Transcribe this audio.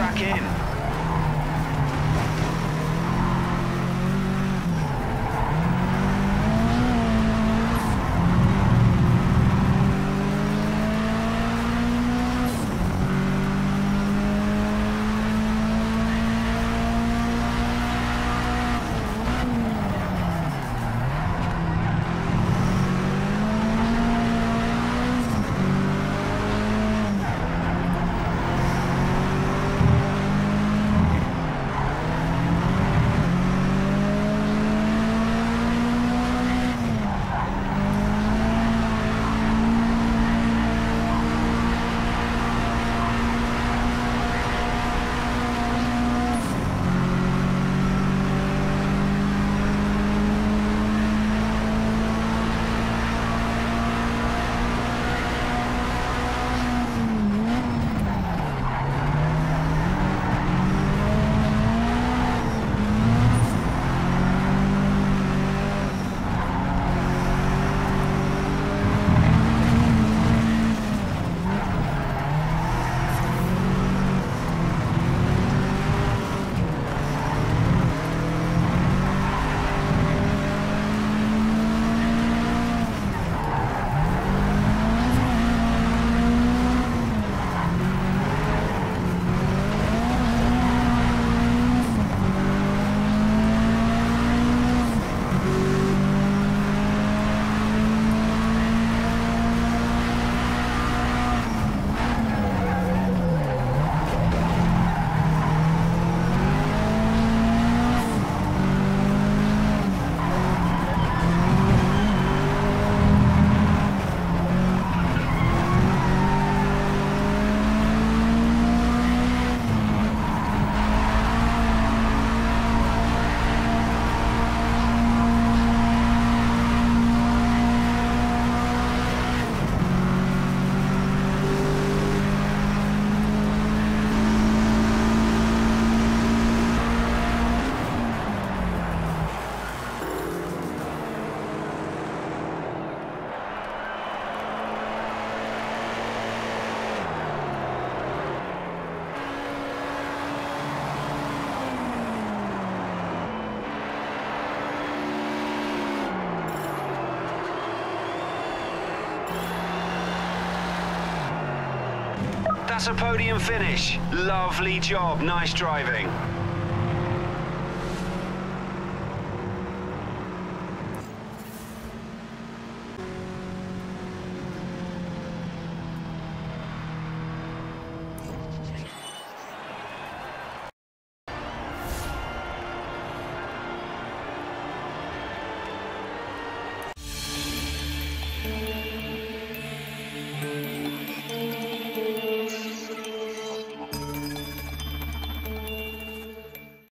track in. That's a podium finish. Lovely job. Nice driving.